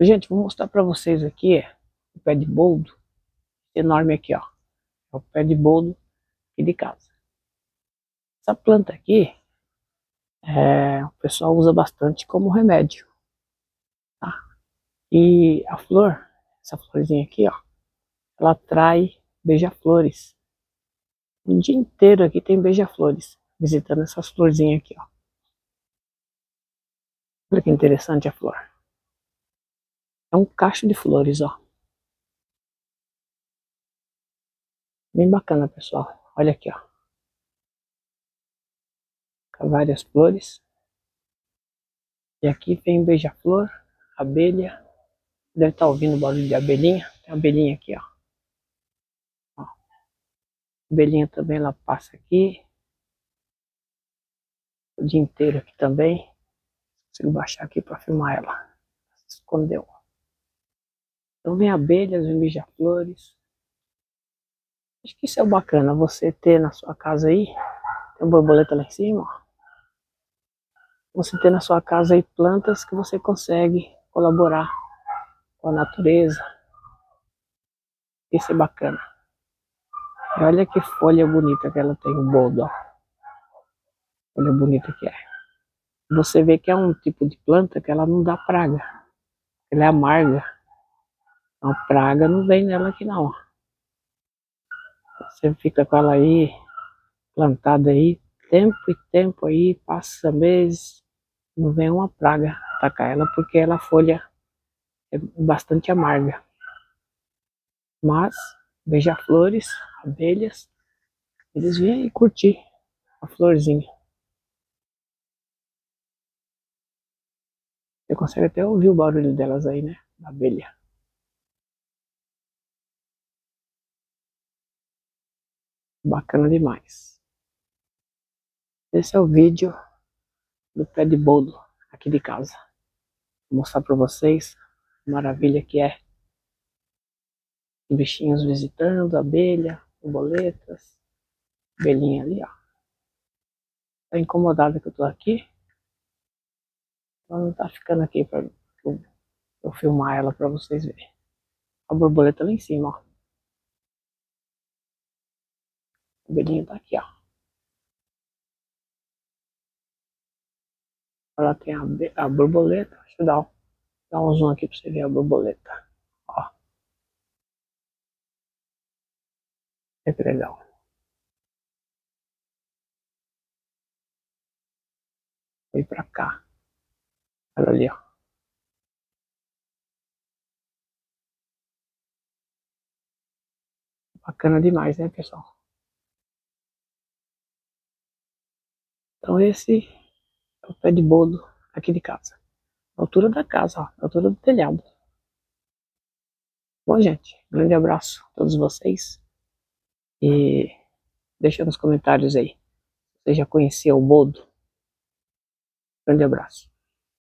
Gente, vou mostrar para vocês aqui o pé de boldo enorme aqui, ó. É o pé de boldo aqui de casa. Essa planta aqui, é, o pessoal usa bastante como remédio, tá? E a flor, essa florzinha aqui, ó, ela atrai beija-flores. O dia inteiro aqui tem beija-flores, visitando essas florzinhas aqui, ó. Olha que interessante a flor. É um cacho de flores, ó. Bem bacana, pessoal. Olha aqui, ó. Várias flores. E aqui tem beija-flor, abelha. Deve estar tá ouvindo o barulho de abelhinha. Tem abelhinha aqui, ó. ó. abelhinha também, ela passa aqui. O dia inteiro aqui também. Consigo baixar aqui para filmar ela. Se escondeu. Então vem abelhas, vem beija-flores. Acho que isso é bacana, você ter na sua casa aí, tem uma borboleta lá em cima, ó. Você ter na sua casa aí plantas que você consegue colaborar com a natureza. Isso é bacana. E olha que folha bonita que ela tem, o boldo, ó. Olha bonita que é. Você vê que é um tipo de planta que ela não dá praga. Ela é amarga. A praga não vem nela aqui não. Você fica com ela aí, plantada aí, tempo e tempo aí, passa meses, não vem uma praga atacar ela, porque ela folha é bastante amarga. Mas, beija-flores, abelhas, eles vêm aí curtir a florzinha. Você consegue até ouvir o barulho delas aí, né? Da abelha. Bacana demais. Esse é o vídeo do pé de bolo aqui de casa. Vou mostrar para vocês a maravilha que é. Bichinhos visitando, abelha, borboletas, abelhinha ali, ó. Tá incomodada que eu tô aqui. Ela não tá ficando aqui para eu, filmar ela para vocês verem. A borboleta lá em cima, ó. O abelhinho tá aqui, ó. Ela tem a, a borboleta. Deixa eu dar, dar um zoom aqui pra você ver a borboleta. Ó. É que legal. Foi pra cá. Olha ali, ó. Bacana demais, né, pessoal? Então esse é o pé de bolo aqui de casa. A altura da casa, ó, a altura do telhado. Bom, gente, grande abraço a todos vocês. E deixa nos comentários aí. Você já conhecia o bodo? Grande abraço.